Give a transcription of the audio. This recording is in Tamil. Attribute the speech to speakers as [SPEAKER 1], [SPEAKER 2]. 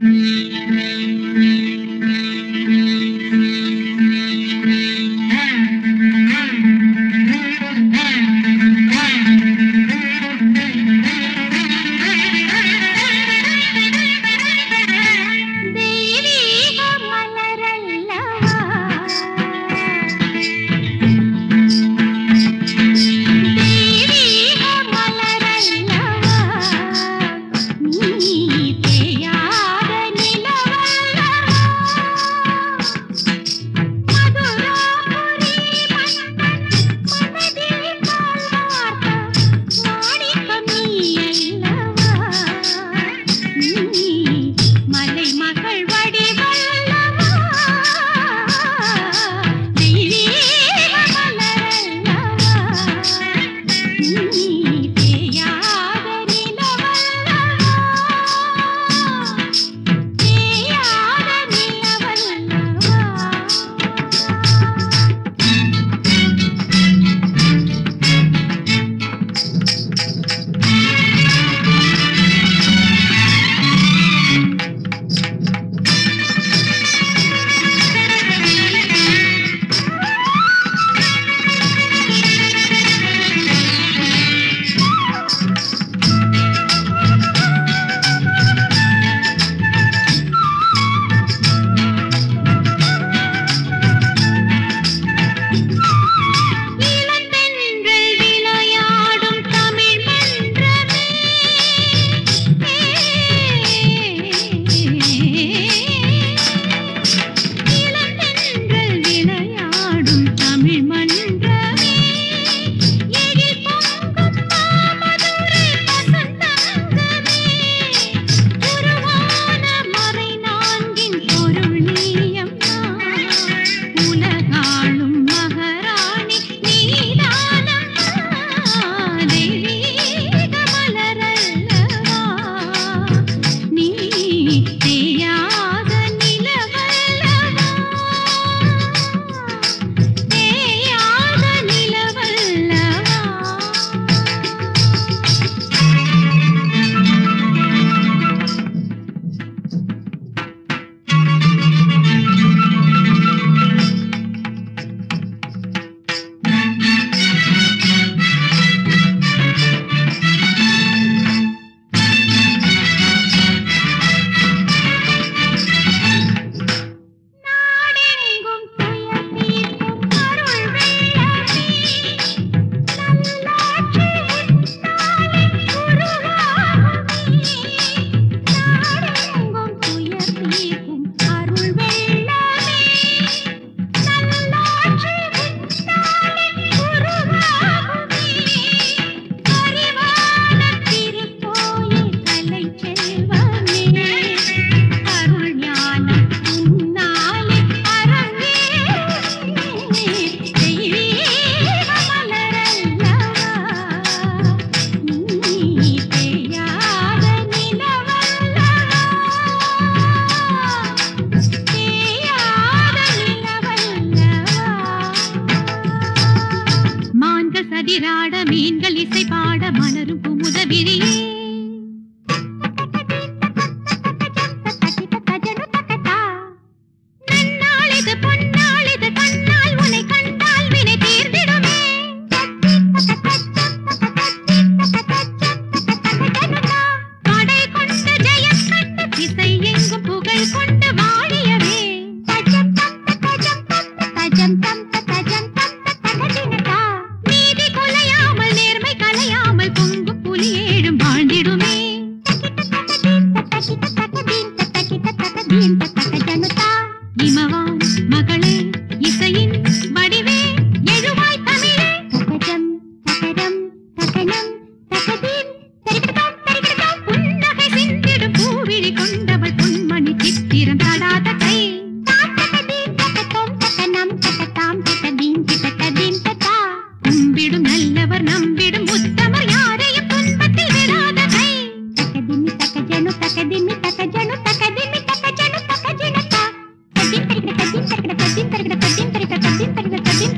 [SPEAKER 1] Thank you. இசை பாட மலரும் குமுத விரியே Thank you.